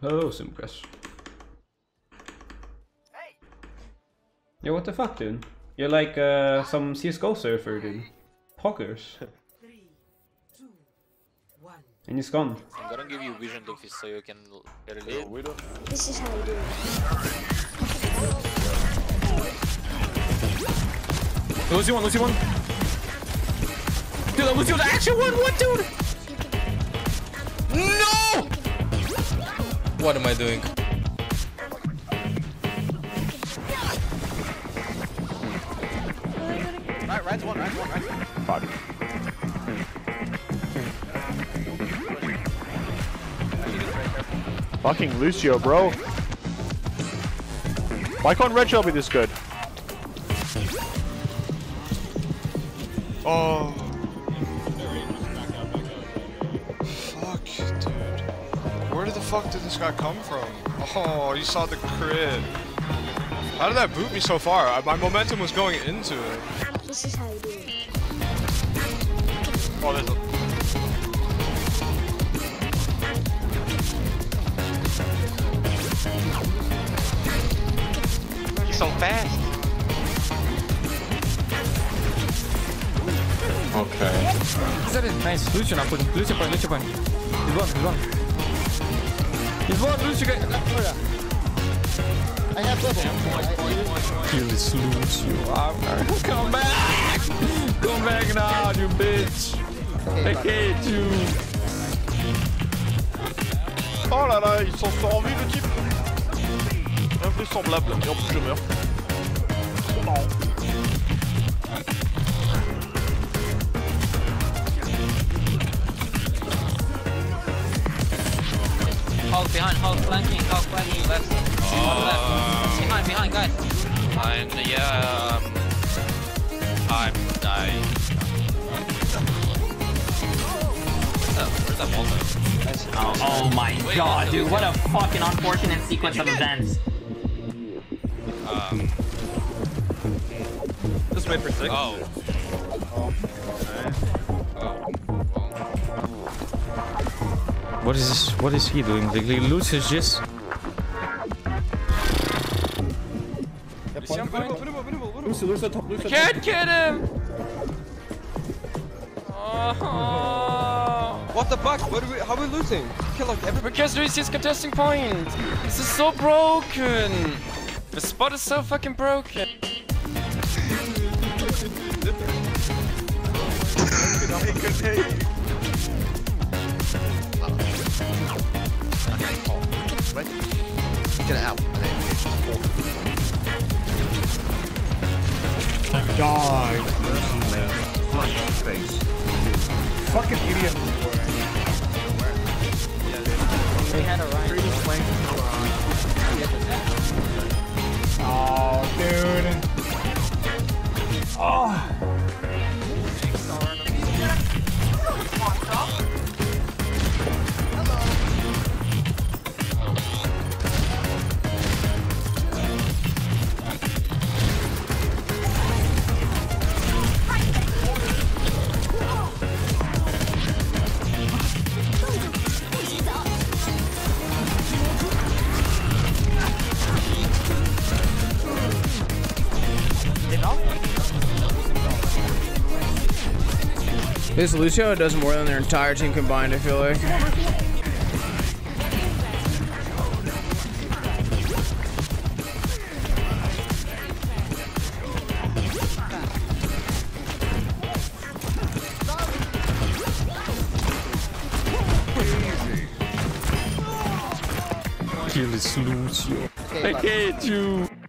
Hello, Simcrash. Yeah, what the fuck, dude? You're like uh, some CSGO surfer, dude. Poggers. And he's gone. I'm gonna give you vision Doofy so you can get a lead. This is how you do it. Lucy one, Lucy one. Dude, that Lucy was actually one, one, dude. No! What am I doing? Right, ride's one, ride's one, ride's one. Fuck. Fucking Lucio, bro. Why can't Redshell be this good? Oh. Fuck, dude. Where did the fuck did this guy come from? Oh, you saw the crit. How did that boop me so far? I, my momentum was going into it. This is how you do it. Oh, there's a... He's so fast. Okay. Is that it? Nice. Lucian, I put Lucian point, Lucian point. He's one, he's one. He's one, Lucian. guy- I have. Kill this Lucio. I'm- Come back! Come back now, you bitch! I hate you! Oh là là, il s'en sort en vie le type Invraisemblable, et en plus je meurs. Trop marrant. Behind, Hulk flanking, Hulk flanking left. Hulk left. Behind, behind, guys. And yeah, um, I'm dying. Where's that wall Oh, oh my god, dude, what a fucking unfortunate sequence of events. Um, Just wait for six. oh. What is this? What is he doing? Like, like, Lucius just. Lucy, Lucy, top, Lucy. Can't get him! Oh, What the fuck? What are we, how are we losing? Kill like everybody. because Lucy is contesting point. This is so broken. The spot is so fucking broken. Get it out. Die. Fucking idiot. They had a right. Oh, dude. Oh. This Lucio does more than their entire team combined, I feel like. Kill this Lucio. I hate you!